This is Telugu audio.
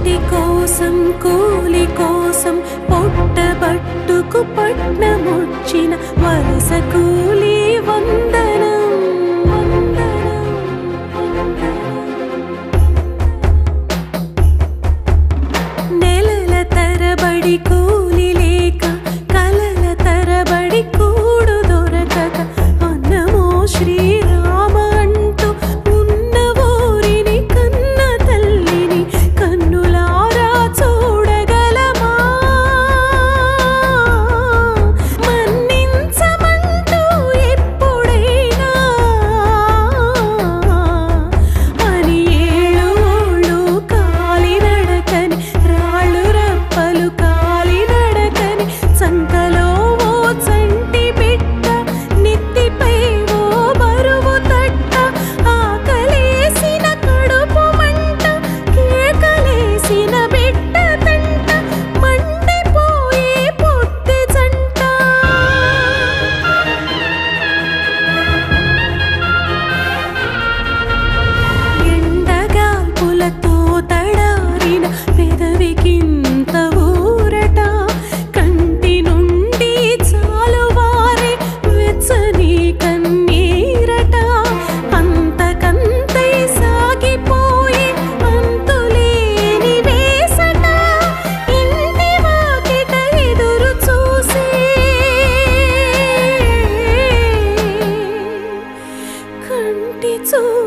కోటి కోసం కూలి కోసం పొట్టబట్టుకు పట్నముచ్చిన వలస కూలి